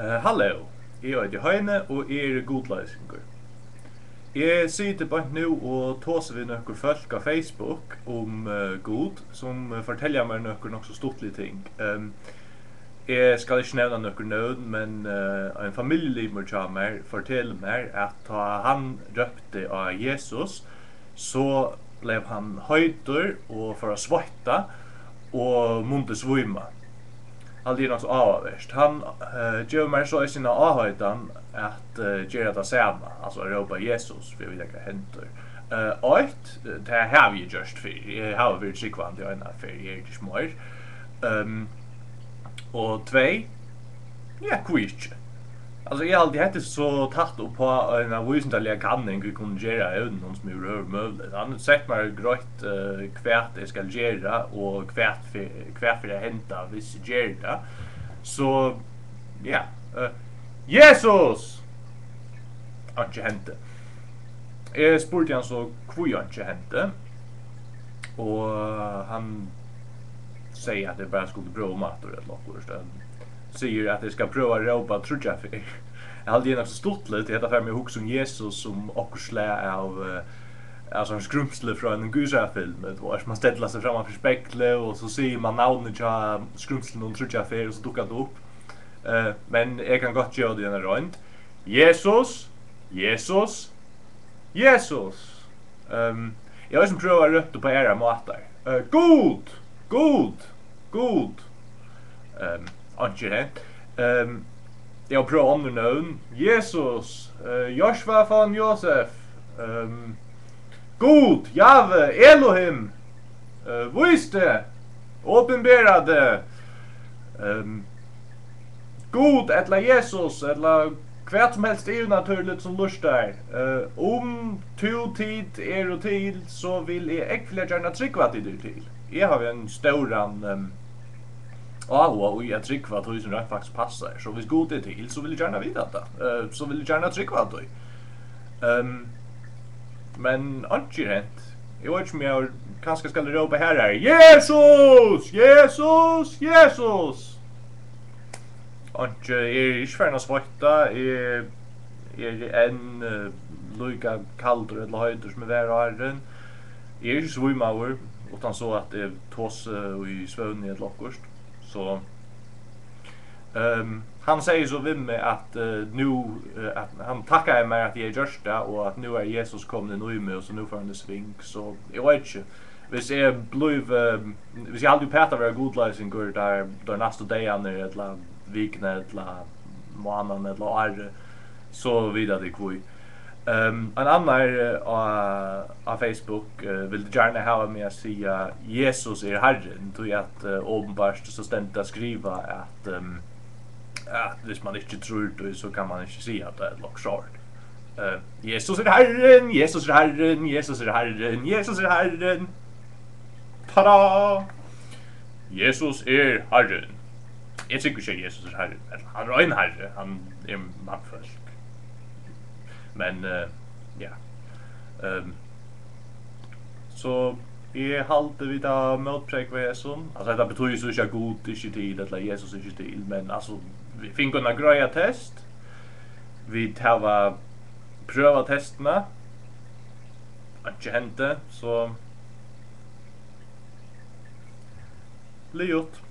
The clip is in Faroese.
hallo. jeg heter Heine og jeg er godleisinger. Jeg sitter bare nu og tåser vi noen folk av Facebook om uh, god, som forteller meg noen nok så stortlige ting. Um, jeg skal ikke nevne noen nød, men uh, en familielimer til meg forteller meg at da han røpte av Jesus, så blev han høyder og for å svøtta og munte svima alligevel så avverst. Han uh, gjør meg så i sina avhøyden at uh, gjør det samme, altså råpa Jesus, for jeg vet ikke hva henter. Uh, Oit, det har vi gjørst for, jeg har vært sikkvann til øynene for jeg er ikke smør. Um, og tvei, ja, hvor ikke? Alltså jag alltid hette så tatt upp på en av visendaliga kanning vi kunde göra även någon som är rör möjligt. Han har sett mig gröjt uh, kvärt jag ska göra och kvärt för, kvärt för det hända viss gör det. Så, ja. Uh, Jesus! Har inte hänt det. Jag spurte han så hur jag inte hänt det. Och han säger att det bara skulle bra om att det är något säger att det ska pröva ropa trudja för. Jag hade ju så stort det heter för mig hooks om Jesus som och slä av alltså en skrumsle från en gusafilm det var man ställer sig framför spekle och så ser man namnet ja skrumslen och jag för och så duckar det upp. Eh men jag kan gott göra det en runt Jesus Jesus Jesus Ehm um, jag har som prövar rött på era matar. Eh uh, god god god. Ehm um, anker hent. Um, jag prövar andra namn. Jesus, uh, Joshua von Josef, um, God, Jave, Elohim, uh, Viste, Åpenberade, um, God, etla Jesus, etla kvært som helst er naturligt som lustar. Uh, om to tid er og til, så vil jeg ekvile gjerne trykva tider til. Jeg har en stauran... Um, áhuga i at trykva tog som rent faktisk passar. Så hvis god er til, så vil jeg gjerne vite det. Uh, så vil jeg gjerne trykva tog. Um, men ikke rent. Jeg vet ikke om jeg kanskje skal råpe her her. Jesus! Jesus! Jesus! Ikke, jeg er ikke ferdig å svakta. Jeg, jeg er enn uh, lykka kaldur eller høyder som er vær og æren. Jeg er ikke svimaver, utan så at jeg tås uh, i svøvn i et lokkost. Så ehm han säger så vid mig att uh, nu uh, att han tackar mig att jag är just där och att nu är Jesus kommande nu med och så nu får han sving så jag vet inte Hvis jeg bliv, um, hvis går där där nästa dag der, der ett dagen vikna ett eller månaden la året, så vidare det kvui. Ehm en annan på Facebook uh, vill gärna ha mig att säga Jesus är Herren då jag att uh, obenbarst så ständigt att skriva att um, att hvis man inte tror då så kan man inte säga att det är lock short. Uh, Jesus är Herren, Jesus är Herren, Jesus är Herren, Jesus är Herren. Tada! Jesus är Herren. Jag tycker inte Jesus är Herren. Han är en Herre, han är en mannfolk. Men eh ja. Ehm så Jeg halte vi da motprek ved Jesus. Altså, det betyr jo ikke god, Gud ikke til, eller Jesus ikke til, men altså, vi fikk en grøya test. Vi tar prøva testene. Ikke hente, så... Liot.